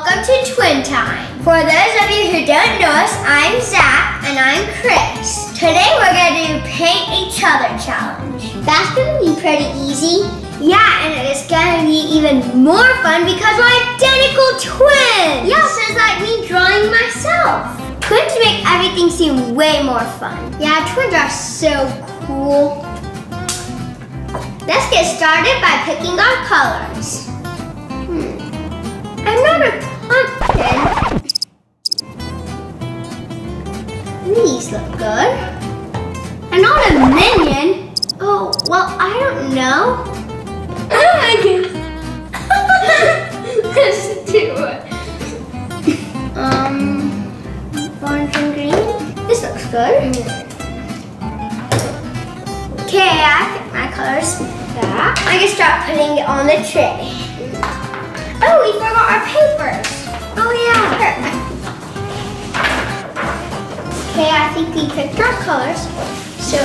welcome to Twin Time. For those of you who don't know us, I'm Zac and I'm Chris. Today we're going to do paint each other challenge. That's going to be pretty easy. Yeah, and it's going to be even more fun because we're identical twins. Yeah, so it's like me drawing myself. Twins make everything seem way more fun. Yeah, twins are so cool. Let's get started by picking our colors. Hmm. I'm not a pumpkin. These look good. I'm not a minion. Oh, well, I don't know. Oh my goodness. Let's do it. Um, orange and green. This looks good. Okay, I picked my colors. That. I can start putting it on the tray. Oh, we forgot our papers. Okay, I think we picked our colors. So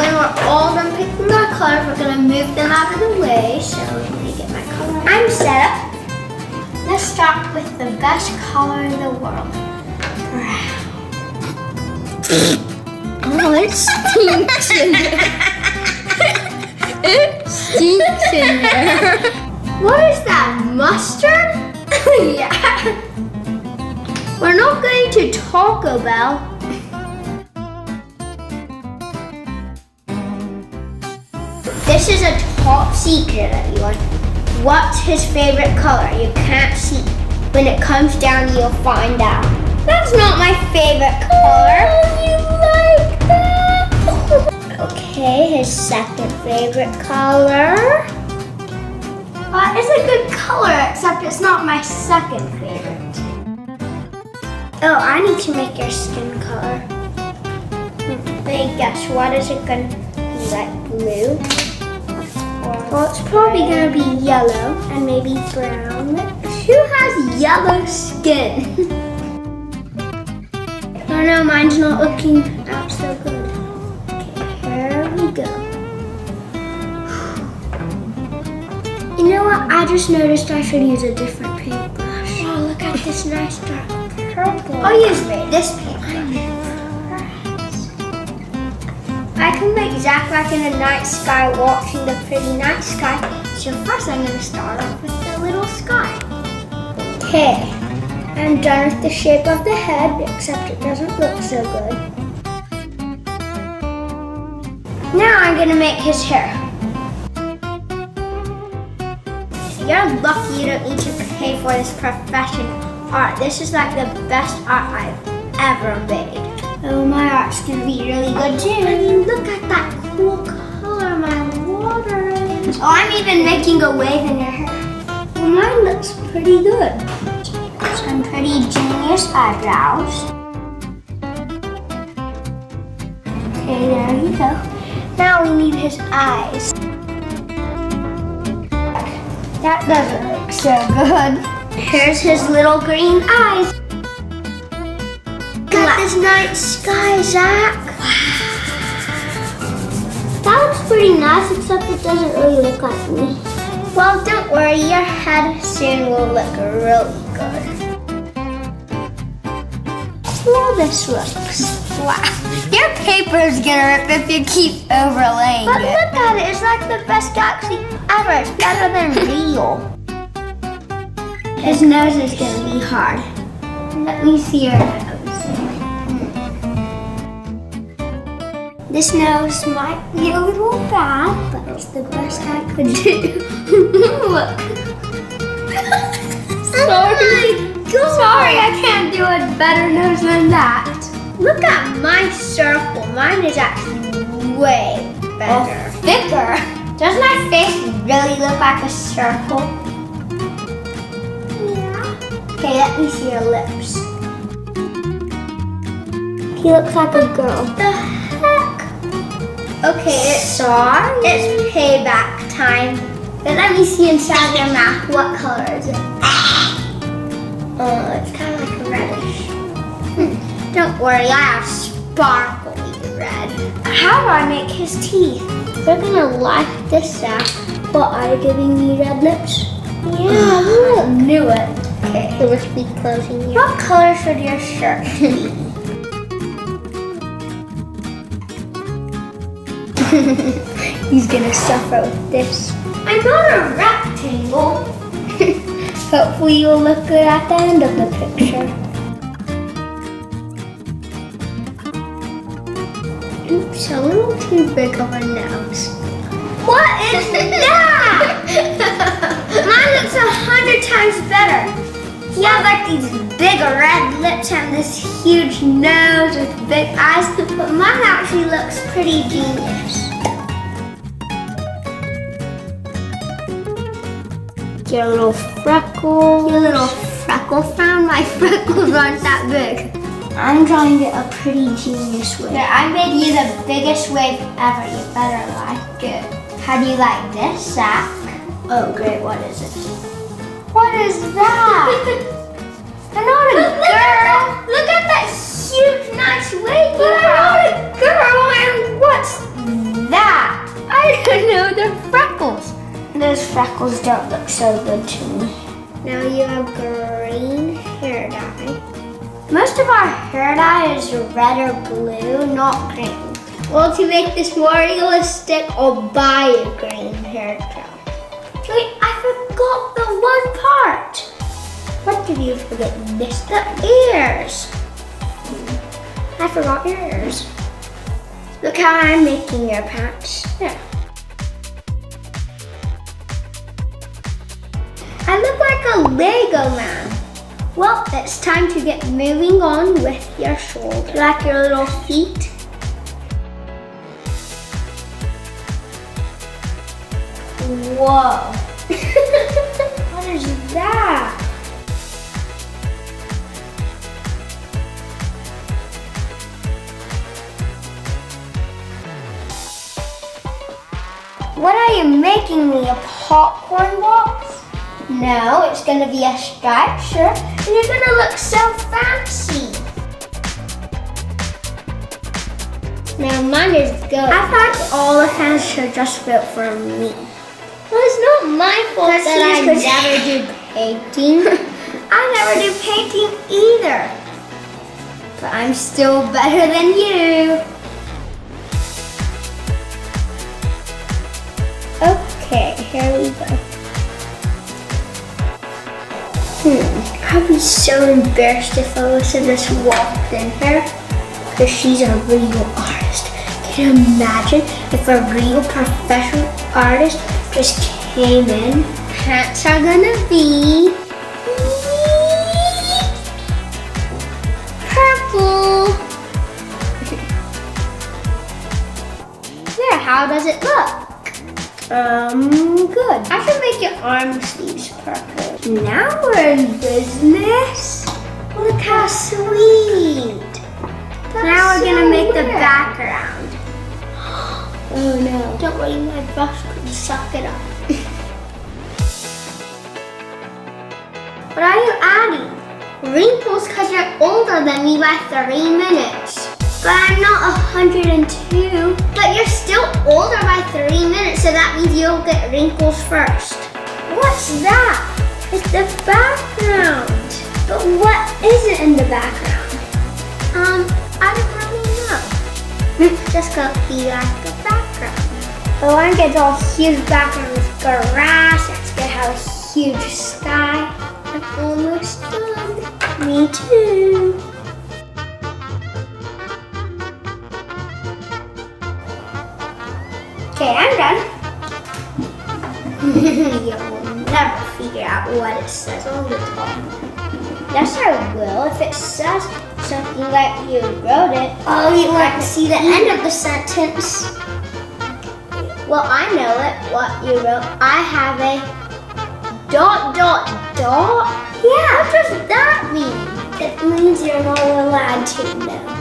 when we're all done picking our colors, we're gonna move them out of the way. So let me get my color. I'm set up. Let's start with the best color in the world. Brown. Oh, it stinks in there. it stinks in there. What is that, mustard? yeah. We're not going to Taco Bell. This is a top secret, everyone. What's his favorite color? You can't see. When it comes down, you'll find out. That's not my favorite color. you like that? okay, his second favorite color. Uh, it's a good color, except it's not my second favorite. Oh, I need to make your skin color. Hmm, me guess, what is it going to be like blue? Well, it's probably going to be yellow and maybe brown. Who has yellow skin? oh no, mine's not looking out so good. Okay, here we go. You know what? I just noticed I should use a different paintbrush. Oh, look at this nice dark purple. I'll use this paintbrush. I can make Zac like in the night sky watching the pretty night sky. So first I'm going to start off with the little sky. Okay, I'm done with the shape of the head, except it doesn't look so good. Now I'm going to make his hair. You're lucky you don't need to pay for this profession art. This is like the best art I've ever made. Oh, my art's gonna be really good too. I mean, look at that cool color my water is. Oh, I'm even making a wave in your hair. Well, mine looks pretty good. Some pretty genius eyebrows. Okay, there you go. Now we need his eyes. That doesn't look so good. Here's his little green eyes. At this night sky, Zac. Wow. That looks pretty nice, except it doesn't really look like me. Well, don't worry, your head soon will look really good. Well, this looks. Wow. Your paper's gonna rip if you keep overlaying but it. But look at it, it's like the best galaxy ever. It's better than real. His nose is gonna be hard. Let me see your nose. This nose might be a little bad, but it's the best I could do. Look. Sorry. Sorry, I can't do a better nose than that. Look at my circle. Mine is actually way better. Oh, thicker. Does my face really look like a circle? Yeah. Okay, let me see your lips. He looks like a girl. What the heck? Okay, it's sorry. It's payback time. Then let me see inside your mouth. What color is it? Oh, it's kind of like a reddish. Hmm. Don't worry, I have sparkly red. How do I make his teeth? We're gonna like this out. What are you giving me red lips? Yeah, I knew it. Okay. It must be closing your What color should your shirt be? He's gonna suffer with this. I'm not a rectangle. Hopefully you'll look good at the end of the picture. Oops, a little too big of a nose. What is that? Mine looks a hundred times better. He has like these big red lips and this huge nose with big eyes, but mine actually looks pretty genius. Your little freckle. Your little freckle frown, my freckles aren't that big. I'm drawing it a pretty genius wave. Here, I made you the biggest wave ever. You better like it. How do you like this, Zac? Oh, great. What is it? What is that? I'm not a girl. Look at that huge, freckles don't look so good to me. Now you have green hair dye. Most of our hair dye is red or blue, not green. Well, to make this more realistic, I'll buy a green hair dye. Wait, I forgot the one part. What did you forget? This The ears. I forgot your ears. Look how I'm making your patch. There. I look like a Lego man. Well, it's time to get moving on with your shoulder. Like your little feet. Whoa. what is that? What are you making me, a popcorn box? No, it's gonna be a striped shirt and you're gonna look so fancy. Now mine is good. I thought all the fans should just vote for me. Well, it's not my fault That's that I never do painting. I never do painting either. but I'm still better than you. Okay, here we go. I'd be so embarrassed if Alyssa just walked in here because she's a real artist. Can you imagine if a real professional artist just came in? Pants are gonna be purple. there, how does it look? Um, good. I should make your arm sleeves purple. Now we're in business. Look how sweet. now we're so gonna make the background. Oh no, don't worry, my brush could suck it up. What are you adding? Wrinkles because you're older than me by three minutes. But I'm not 102. But you're still older by three minutes, so that means you'll get wrinkles first. What's that? It's the background. But what is it in the background? Um, I don't really know. Just go be like the background. I one gets all huge background with grass. It's gonna have a huge sky. I'm almost done. Me too. Okay, I'm done. You'll never figure out what it says on the top. Yes, I will. If it says something like you wrote it, Oh, you want to see the end of the sentence? well, I know it, what you wrote. I have a dot, dot, dot. Yeah. What does that mean? It means you're not allowed to know.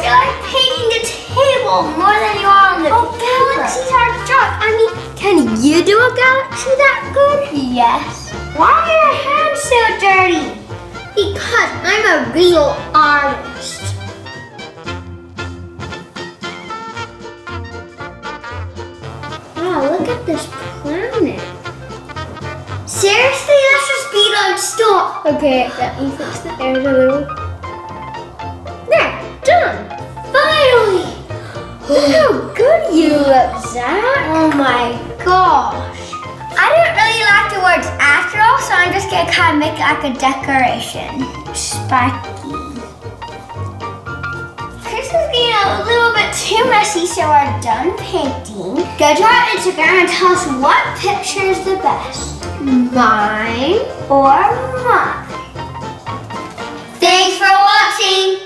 You're like painting the table more than you are on the Oh, galaxies are dark. I mean, can you do a galaxy that good? Yes. Why are your hands so dirty? Because I'm a real artist. Wow, look at this planet. Seriously, let's just speed on stop. Okay, let me fix the air a little. that? Oh my gosh. I didn't really like the words after all, so I'm just gonna kind of make it like a decoration. Sparky. This is getting a little bit too messy, so we're done painting. Go to our Instagram and tell us what picture is the best. Mine or mine. Thanks for watching.